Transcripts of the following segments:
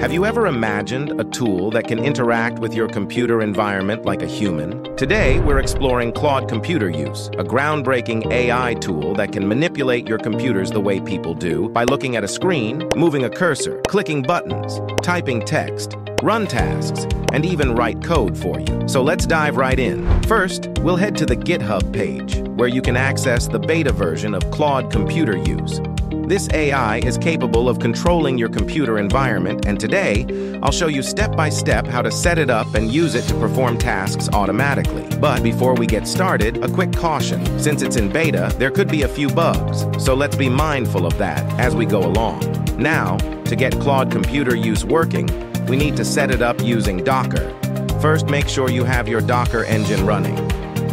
Have you ever imagined a tool that can interact with your computer environment like a human? Today, we're exploring Claude Computer Use, a groundbreaking AI tool that can manipulate your computers the way people do by looking at a screen, moving a cursor, clicking buttons, typing text, run tasks, and even write code for you. So let's dive right in. First, we'll head to the GitHub page, where you can access the beta version of Claude Computer Use. This AI is capable of controlling your computer environment, and today, I'll show you step by step how to set it up and use it to perform tasks automatically. But before we get started, a quick caution. Since it's in beta, there could be a few bugs, so let's be mindful of that as we go along. Now, to get Claude Computer Use working, we need to set it up using Docker. First, make sure you have your Docker engine running.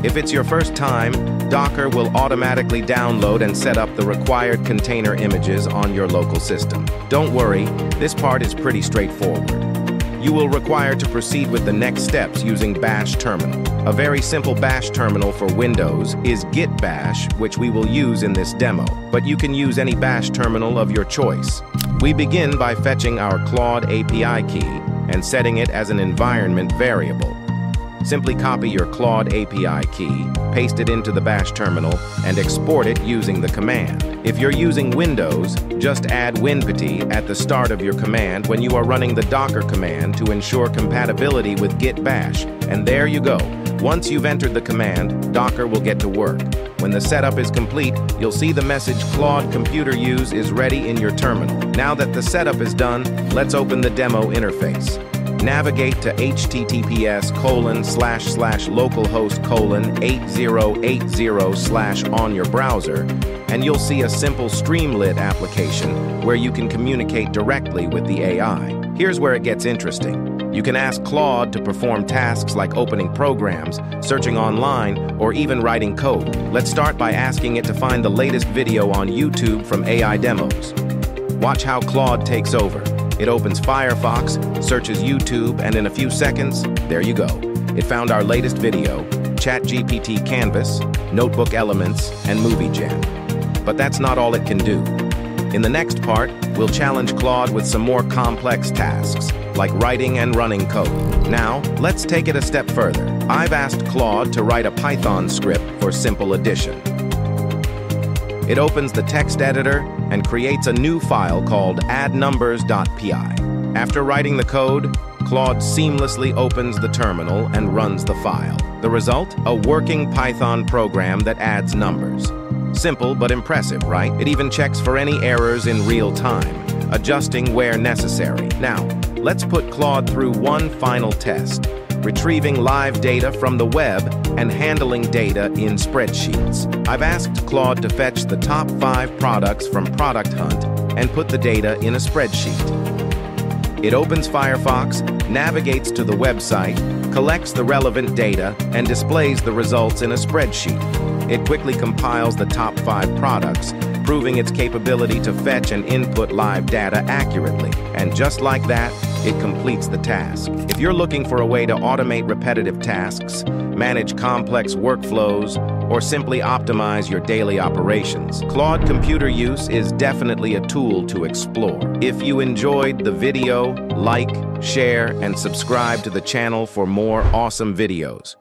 If it's your first time, Docker will automatically download and set up the required container images on your local system. Don't worry, this part is pretty straightforward. You will require to proceed with the next steps using Bash Terminal. A very simple Bash terminal for Windows is Git Bash, which we will use in this demo, but you can use any Bash terminal of your choice. We begin by fetching our Claude API key and setting it as an environment variable. Simply copy your Claude API key, paste it into the Bash terminal, and export it using the command. If you're using Windows, just add winpty at the start of your command when you are running the Docker command to ensure compatibility with Git Bash. And there you go. Once you've entered the command, Docker will get to work. When the setup is complete, you'll see the message Claude Computer Use is ready in your terminal. Now that the setup is done, let's open the demo interface navigate to https colon slash slash localhost colon 8080 slash on your browser, and you'll see a simple Streamlit application where you can communicate directly with the AI. Here's where it gets interesting. You can ask Claude to perform tasks like opening programs, searching online, or even writing code. Let's start by asking it to find the latest video on YouTube from AI Demos. Watch how Claude takes over. It opens Firefox, searches YouTube, and in a few seconds, there you go. It found our latest video, ChatGPT Canvas, NotebookLM, and Movie Jam. But that's not all it can do. In the next part, we'll challenge Claude with some more complex tasks, like writing and running code. Now, let's take it a step further. I've asked Claude to write a Python script for simple addition. It opens the text editor and creates a new file called addnumbers.py. After writing the code, Claude seamlessly opens the terminal and runs the file. The result? A working Python program that adds numbers. Simple but impressive, right? It even checks for any errors in real time, adjusting where necessary. Now, let's put Claude through one final test retrieving live data from the web, and handling data in spreadsheets. I've asked Claude to fetch the top five products from Product Hunt and put the data in a spreadsheet. It opens Firefox, navigates to the website, collects the relevant data, and displays the results in a spreadsheet. It quickly compiles the top five products, its capability to fetch and input live data accurately. And just like that, it completes the task. If you're looking for a way to automate repetitive tasks, manage complex workflows, or simply optimize your daily operations, Claude Computer Use is definitely a tool to explore. If you enjoyed the video, like, share, and subscribe to the channel for more awesome videos.